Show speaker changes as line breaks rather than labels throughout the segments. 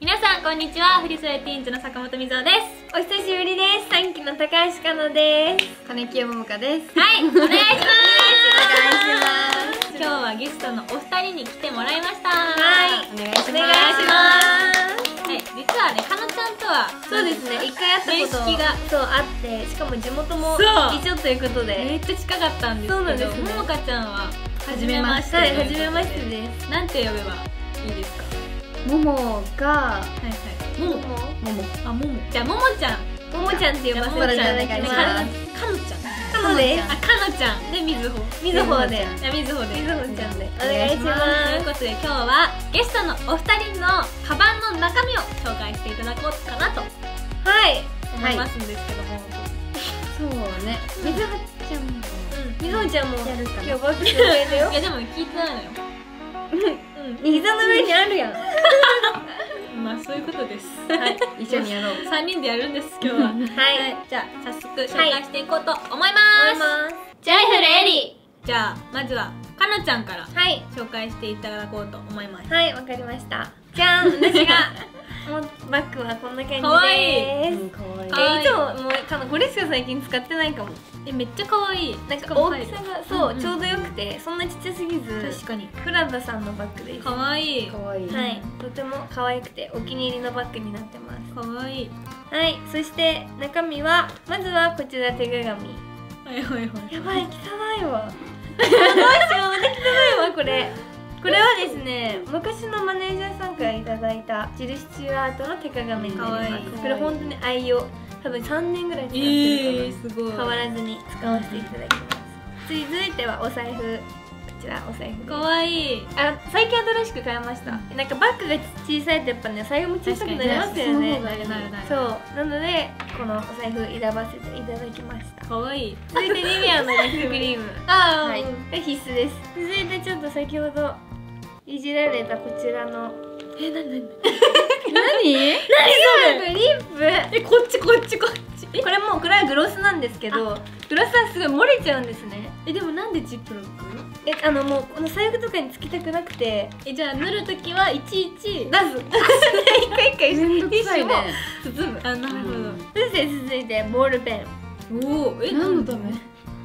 皆さんこんにちは。フリソエティーンズの坂本瑞穂です。
お久しぶりです。三期の高橋香乃です。
金木山かです。
はいお願いします。
お願いします。
今日はゲストのお二人に来てもらいました。
はい
お願いします。
お願いします。
はい実はねかのちゃんとは
そうです。ね。一回会ったこと。
面識が。
そうあってしかも地元も一緒ということ
め
で
っちゃ近かったんですけど
そうなんですね。
ももかちゃんは初めまして。
はい初めましてです。
なんて呼べばいいですか？
ももが
はいはい。もも
も
もも
あももじゃあももちゃん
ももちゃんって呼ばせていただきます
かのちゃん
かのです
あかのちゃんでみずほ
みずほで
いやみずほで
みずほちゃんでお
お願いしま
す
ということで今日はゲストのお二人のカバンの中身を紹介していただこうかなと
はい
思いますんですけども、
そうねみずはちゃんも
うん
みずほちゃんも
やるかな
今日バッグ紹介だよ
いやでも聞いてないのよ
膝の上にあるやん。
う んまあそういうことです。はい。
一緒にやろう。
3人でやるんです今日は。
はい。
じゃあ早速紹介していこうと思います、
思い。
ジョイフルエリー。じゃあまずはかのちゃんから
はい
紹介していただこうと思います
はいわかりましたじゃん私がバッグはこんな感じです。
かわい。い
うんかわい。い
かわい。い
えいつももうかのこれしか最近使ってないかも。
えめっちゃ可愛い。
なんか大きさがそう、
うんうん
ちょうどよくてそんなちっちゃすぎず
確かに
プラダさんのバッグです。
可愛い。
かわい。い
はい。とても可愛くてお気に入りのバッグになってます。
可愛い。
はい。そして中身はまずはこちら手鏡。
はいはいはい。
やばい汚いわ。どうしよう汚いわこれこれはですね昔のマネージャーさんからいただいたジル・スチュアートの手鏡になります。
かわいい。
これ本当に愛用。多分3年ぐらい使ってるかな、
えー、すごい。
変わらずに使わせていただきます。続いてはお財布。こちらお財布です。
可愛い
あ最近新しく買いました。なんかバッグが小さいとやっぱね財布も小さくなりますよね。
確かに
なるなる
そう。なのでこのお財布選ばせていただきました。
可愛い
続いてニベアのリップクリーム。
あ
はい。必須です。続いてちょっと先ほどいじられたこちらの。えなになに
何？
何リップ。
えこっちこっちこっち。え
これもうこれはグロスなんですけどグロスはすごい漏れちゃうんですね。
えでもなんでジップロック？
えあのもうこの財布とかにつけたくなくて。
えじゃあ塗るときはいちいち。
出す。一回一回。
めんどくさいね。
包む。
あなる
そして続いてボールペン。
ほど、おおえ
何のため？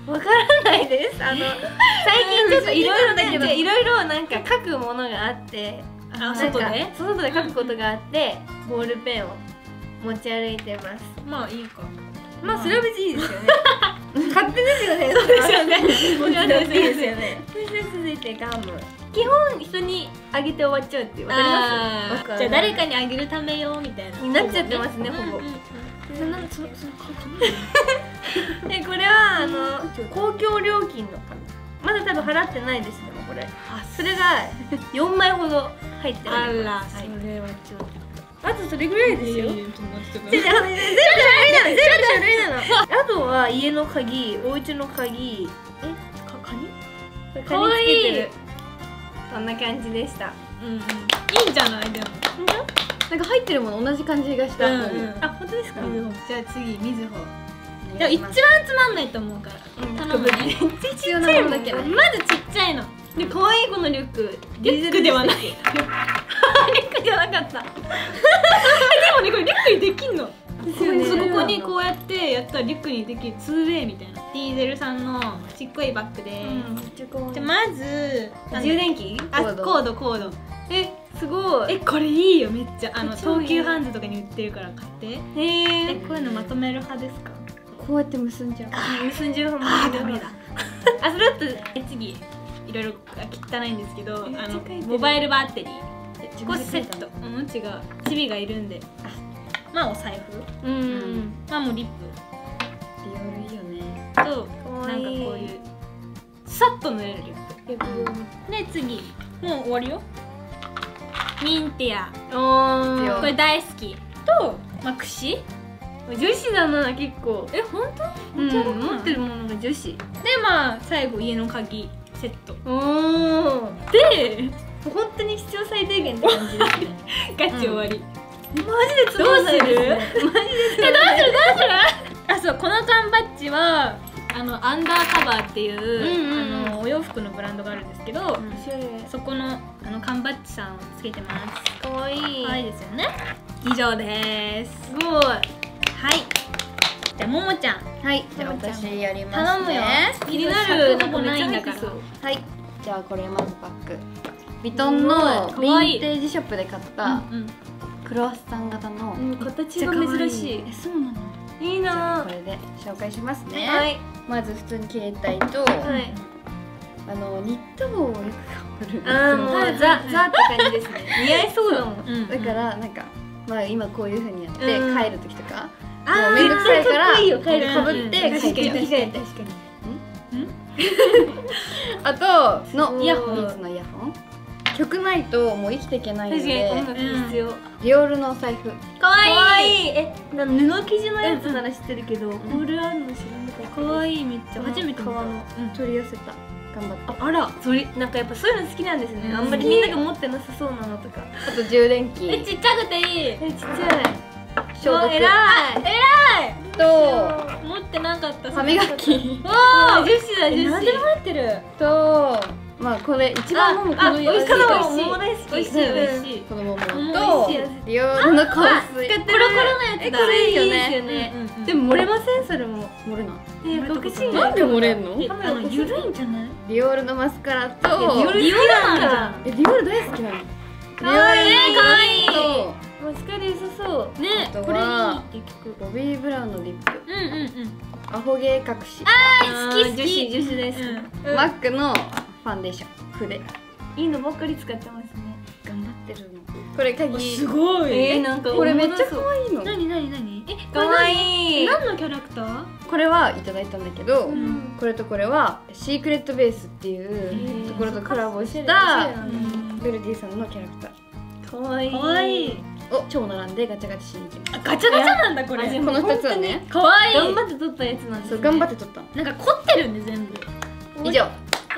わからないです。あの最近ちょっといろいろだけど。いろいろなんか書くものがあって。
あ外で？
外で書くことがあってボールペンを持ち歩いてます。
まあいいか。
まあそれは別にいいですよね。勝手ですよね。そうですよね。
そうです
いいですよね続いてガム。基本人にあげて終わっちゃうってわかります？
じゃあ誰かにあげるためよみたいな。
になっちゃってますねほぼ でこれはあの公共料金のまだ多分払ってないですねこれ。
あ
それが4枚ほど入って
あ
る
ら、
はい。
それはちょっと。
あとそれぐらいですよ、全部書類なの全部書類なの。あとは家の鍵お家の鍵。えかカニこれ
かわいい。
カニつけてる。そんな感じでした。
うんうん。いいんじゃない？でも
なんか入ってるもの同じ感じがした。
うんうん。
あ本当ですか、
みずほじゃあ次みずほ。
お
でも一番つまんないと思うから。
うん。
頼むね。
必要なものだけ。ね
まずちっちゃいの。
で可愛いこのリュック。
リュックではない。
リュックじゃなかった。
でもねこれリュックにできんの。
ですよね。
そこにこうやってやったらリュックにできる。2way みたいな。ディーゼルさんのちっこいバッグで、
うんめっちゃ可愛い
じゃあまず
充電器？
あ
コード。
コードコード。
えすごい。
えこれいいよめっちゃ。あの東急ハンズとかに売ってるから買って。
へ
え。
え
こういうのまとめる派ですか？
こうやって結んじゃう。
結んじゃう
あーダメだ。
あそれだと
え次いろいろ汚いんですけどあのモバイルバッテリー。
自
これセット。うん違う。チビがいるんで。まあお財布。
うん
まあもうリッ
リアルいいよね。
プと
可
なんかこういう。さっと塗れるリップ。で次。もう終わりよミンティア。
お
これ大好き。とまあ櫛
女子だな結構。
え本当？
うん
持
持ってるものが女子。
でまあ最後家の鍵セット。
おお
で
本当に必要最低限って感じですね。
ガチ終わり、
マジでつまんないですね。マジで
えどうする？どうする？あそうこの缶バッジはあのアンダーカバーっていう、あのお洋服のブランドがあるんですけど、そこのあの缶バッジさんをつけてます。
かわいい。
可愛いですよね。以上です。
すごい。
はい。じゃあももちゃん。
はい。じゃあ私やります
頼むよ。
ね
気になるとこないんだから。
はい。じゃあこれまずパック。ヴィトンのヴィンテージショップで買った
うん
クロワッサン型の
うん形が珍しい。
えそうなの。
いいな。
これで紹介しますね、
はい
まず普通に携帯と、
はい。
あのニット帽をよくかぶる。
あーもう
はい。
ザ
はい
ザって感じですね。似合いそうだもん。
う。んうん。
だからなんかまあ今こういう風にやって
うん。
帰る時とか、もうめんどくさいから
帰る
かぶって
うん
帰っちゃう
確かに確かに確かに。
あとの
イヤホン
3つのイヤホン曲ないともう生きていけないの
確かに
で
音楽必要。
ディオールのお財布。
かわ
い。い
いい。えな布生地のやつなら知ってるけど、これあるの知らなかった
可愛いめっちゃ。初めて見た。
革の
うん
取り寄せた。頑張って
あらそれなんかやっぱそういうの好きなんですね、
うん。
あんまりみんなが持ってなさそうなのとか。
あと充電器。
えちっちゃくていい。
えちっちゃい。
消毒
偉い。
と
持ってなかった。
歯磨き。
あ女子だ女子
何でも入ってる。
とまあこれ一番ももこの
美味し
い
桃大好き
美味しい美味しい。
この桃と
うん
デ
美味しい。やつ
ィオールの香水
コロコロのやつだ
えこれいいよね。
でも漏れません？それも
漏れない。
え
なんで漏れんの？
えあのゆるいんじゃない？
ディオールのマスカラと。
オール
ディオールなんじゃん
えディオール大好きなの。
かわい。い
ディオールの。
かわい。
マスカラ良さそう。
ね。これいいって聞く
ボビー・ブラウンのリップ。
うんうんうん。
アホゲー隠し。
あ
好き好き。
女子女子
マックのファンデーション筆
いいのばっかり使ってますね。
頑張ってるの。これ鍵。
ご
えー、なんか
これめっちゃ可愛いの。
なになになにえこ
か
れ
わいい
何のキャラクター？
これはいただいたんだけど、
ん。
これとこれはシークレットベースってい
ー
うところとコラボしたベルディさんのキャラクター。
かわい。い
かわい。い
を超並んでガチャガチャしに行きます。
ガチャガチャなんだこれ。
この2つはね。
かわいい。
頑張って撮ったやつなんです、ね、
そう頑張って撮ったの。
なんか凝ってるんで全部。
以上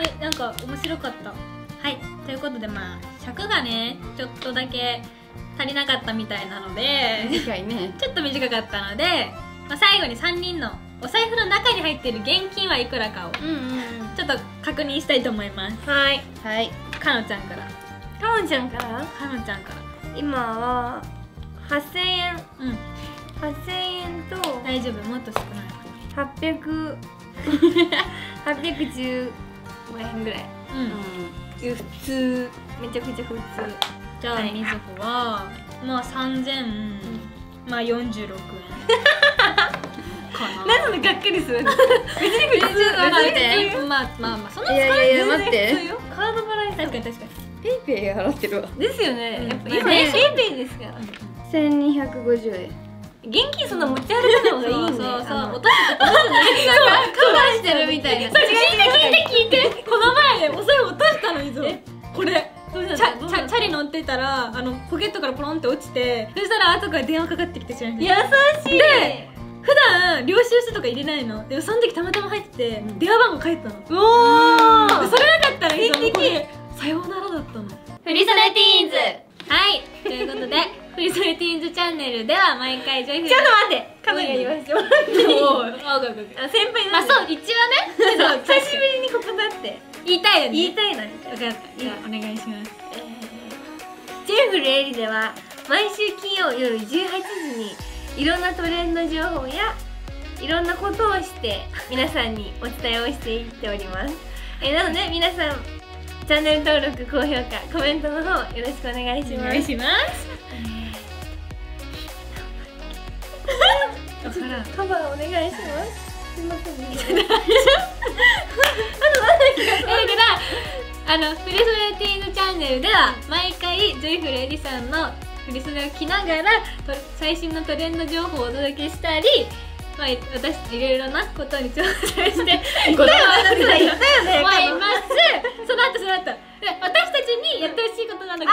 えなんか面白かった？はいということでまあ尺がねちょっとだけ足りなかったみたいなので
次回ね。
ちょっと短かったので、まあ、最後に3人のお財布の中に入っている現金はいくらかを
うんうん
ちょっと確認したいと思います。
はい。
はい。
かのちゃんから。
かのちゃんから？
かのちゃんから。
今は8000円。
うん。
8000円と
大丈夫もっと少ない。
800 815円ぐらい。
うん。
普通めちゃくちゃ普通。
じゃあ、
はい。
みずほはまあ3000、まあ46円。かな。
なんでがっかりするの？別に普通
まあ
待って
まあまあまあそんない
やいや待って。
カード払い
確かに確かに。
ペイペイ払ってるわ。
ですよね、
うん。
やっぱ今ねペイペイですから。
1250円
現金そんな持ち歩かない方がいいんで
そうそうそう。落として落として
カバーしてるみたいな
そう聞いて聞いて聞いてこの前お財布落としたの？いぞこれチャチャチャリ乗ってたらあのポケットからポロンって落ちてそしたら後から電話かかってきて知らない
優しい。
で普段領収書とか入れないの。でもその時たまたま入ってて、電話番号書いてたの。で
おー。
それなかったらいい
素敵
これさようならだったの。
フリソネティーンズ。
はい。ということでフリソレティーンズチャンネルでは毎回ジョイフル
ちょっと待ってカメラ言わせてもらって先輩
まあそう一応ね。
久しぶりにここだって。
言いたいよね。
言いたいな
分かったじゃあお願いします。
ジェフルエリでは毎週金曜夜18時にいろんなトレンド情報やいろんなことをして皆さんにお伝えをしていっております、えーなので皆さんチャンネル登録高評価コメントの方よろしくお願いします。
お願いします
カバーお願いしますすいません。ね
えだからあのフリソネティーンズチャンネルでは毎回ジョイフルエリさんのフリソネを着ながら最新のトレンド情報をお届けしたりまあ、私いろいろなことに挑戦していきたいと思いますその後その後で私たちにやってほしいことなんだ